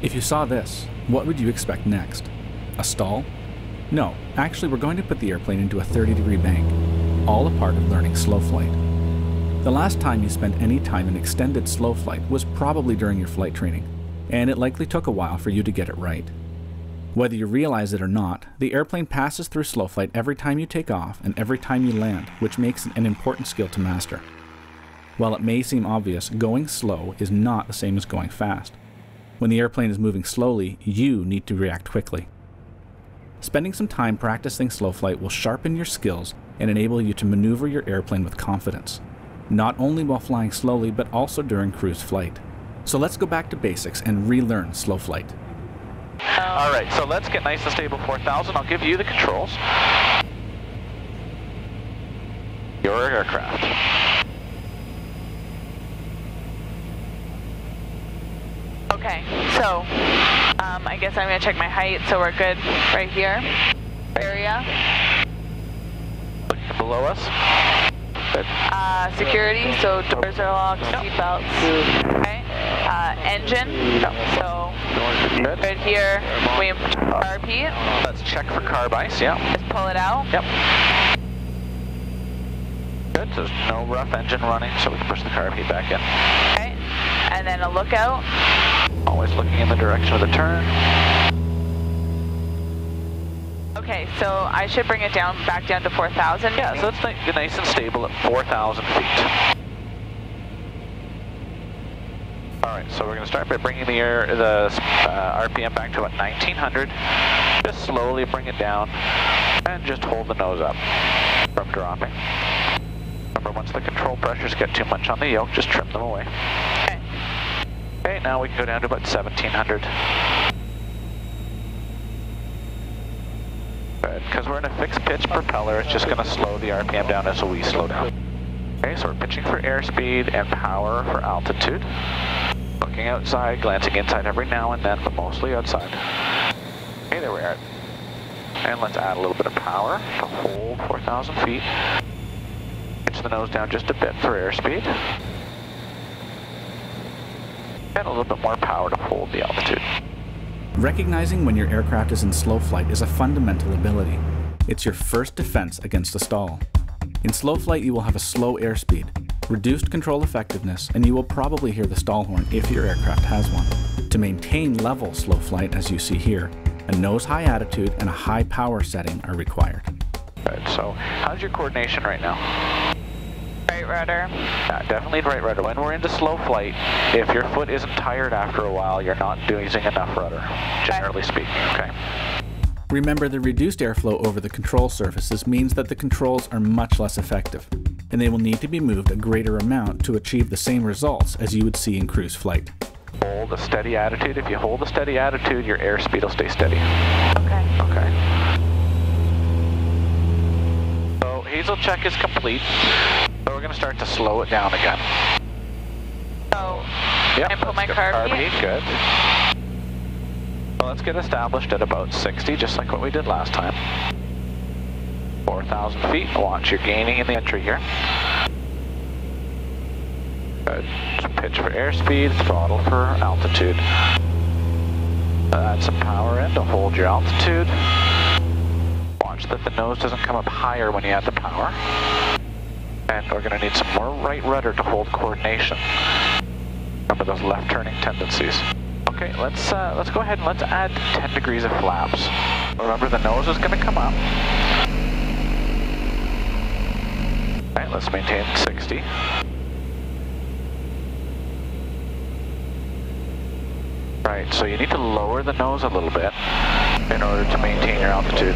If you saw this, what would you expect next? A stall? No, actually, we're going to put the airplane into a 30 degree bank, all a part of learning slow flight. The last time you spent any time in extended slow flight was probably during your flight training, and it likely took a while for you to get it right. Whether you realize it or not, the airplane passes through slow flight every time you take off and every time you land, which makes it an important skill to master. While it may seem obvious, going slow is not the same as going fast. When the airplane is moving slowly, you need to react quickly. Spending some time practicing slow flight will sharpen your skills and enable you to maneuver your airplane with confidence, not only while flying slowly but also during cruise flight. So let's go back to basics and relearn slow flight. All right, so let's get nice and stable 4,000. I'll give you the controls. Your aircraft. Okay, so um, I guess I'm gonna check my height, so we're good right here. Area. Below us. Good. Uh, security, so doors are locked, seatbelts. Okay. Uh, engine, so Good. right here, we RP, Let's check for carb ice, yeah. just pull it out. Yep. Good, there's no rough engine running, so we can push the carb heat back in. Okay. And then a lookout. Always looking in the direction of the turn. Okay, so I should bring it down, back down to 4,000 Yeah, so it's ni- nice and stable at 4,000 feet. All right, so we're going to start by bringing the air, the uh, RPM back to about 1900. Just slowly bring it down, and just hold the nose up from dropping. Remember, once the control pressures get too much on the yoke, just trim them away. Okay. Now we can go down to about 1700. Good, because we're in a fixed pitch propeller, it's just going to slow the RPM down as we slow down. Okay, so we're pitching for airspeed and power for altitude. Looking outside, glancing inside every now and then, but mostly outside. Okay, there we are. And let's add a little bit of power to hold 4,000 feet. Pitch the nose down just a bit for airspeed. And a little bit more power to hold the altitude. Recognizing when your aircraft is in slow flight is a fundamental ability. It's your first defense against a stall. In slow flight, you will have a slow airspeed, reduced control effectiveness, and you will probably hear the stall horn if your aircraft has one. To maintain level slow flight, as you see here, a nose high attitude and a high power setting are required. Good, so how's your coordination right now? Right rudder. Yeah, uh, definitely right rudder. When we're into slow flight, if your foot isn't tired after a while, you're not doing using enough rudder, generally speaking, okay? Remember, the reduced airflow over the control surfaces means that the controls are much less effective, and they will need to be moved a greater amount to achieve the same results as you would see in cruise flight. Hold a steady attitude. If you hold a steady attitude, your airspeed will stay steady. Okay. Okay. So HASEL check is complete. So we're going to start to slow it down again. So, Yep, And put my carb heat? Good. Well, let's get established at about 60, just like what we did last time. 4,000 feet. Watch, you're gaining in the entry here. Good. Pitch for airspeed, throttle for altitude. Add some power in to hold your altitude. Watch that the nose doesn't come up higher when you add the power. And we're going to need some more right rudder to hold coordination. Remember those left turning tendencies. Okay, let's uh, let's go ahead and let's add 10 degrees of flaps. Remember the nose is going to come up. Alright, let's maintain 60. Right, so you need to lower the nose a little bit in order to maintain your altitude.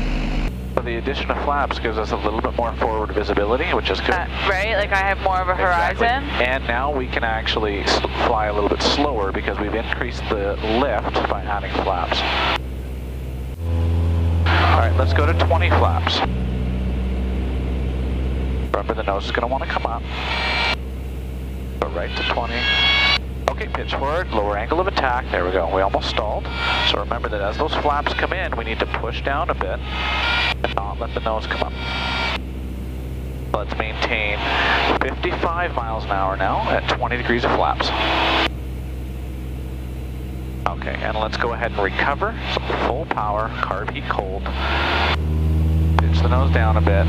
So the addition of flaps gives us a little bit more forward visibility, which is good. uh, right? Like I have more of a horizon. Exactly. And now we can actually fly a little bit slower because we've increased the lift by adding flaps. All right, let's go to 20 flaps. Remember the nose is going to want to come up. Go right to 20. Okay, pitch forward, lower angle of attack. There we go. We almost stalled. So remember that as those flaps come in, we need to push down a bit and not let the nose come up. Let's maintain 55 miles an hour now at 20 degrees of flaps. Okay, and let's go ahead and recover. Some full power, carb heat cold. Pitch the nose down a bit.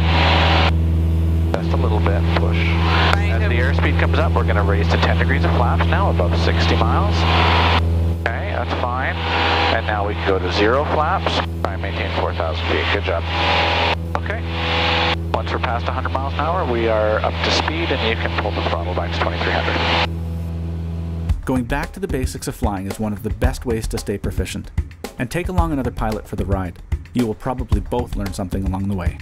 Just a little bit, push. As the airspeed comes up, we're going to raise to 10 degrees of flaps now, above 60 miles. Okay, that's fine. And now we can go to zero flaps. Try and maintain 4,000 feet. Good job. Okay. Once we're past 100 miles an hour, we are up to speed and you can pull the throttle back to 2300. Going back to the basics of flying is one of the best ways to stay proficient. And take along another pilot for the ride. You will probably both learn something along the way.